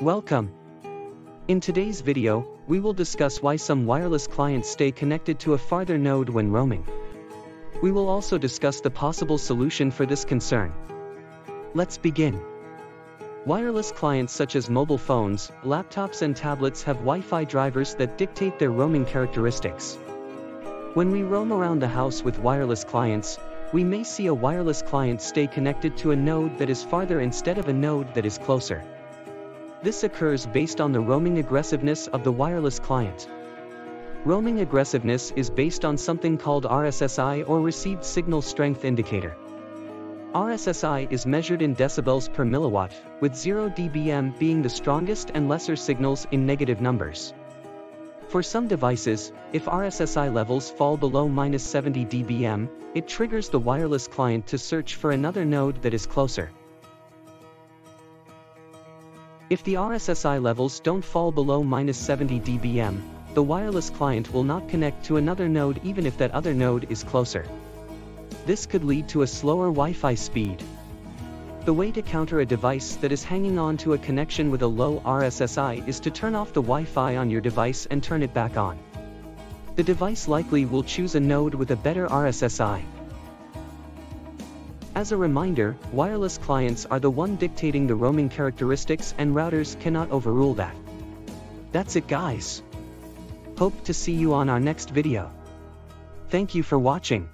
Welcome. In today's video, we will discuss why some wireless clients stay connected to a farther node when roaming. We will also discuss the possible solution for this concern. Let's begin. Wireless clients such as mobile phones, laptops and tablets have Wi-Fi drivers that dictate their roaming characteristics. When we roam around the house with wireless clients, we may see a wireless client stay connected to a node that is farther instead of a node that is closer. This occurs based on the roaming aggressiveness of the wireless client. Roaming aggressiveness is based on something called RSSI or Received Signal Strength Indicator. RSSI is measured in decibels per milliwatt, with 0 dBm being the strongest and lesser signals in negative numbers. For some devices, if RSSI levels fall below minus 70 dBm, it triggers the wireless client to search for another node that is closer. If the RSSI levels don't fall below minus 70 dBm, the wireless client will not connect to another node even if that other node is closer. This could lead to a slower Wi-Fi speed. The way to counter a device that is hanging on to a connection with a low RSSI is to turn off the Wi-Fi on your device and turn it back on. The device likely will choose a node with a better RSSI. As a reminder, wireless clients are the one dictating the roaming characteristics and routers cannot overrule that. That's it guys. Hope to see you on our next video. Thank you for watching.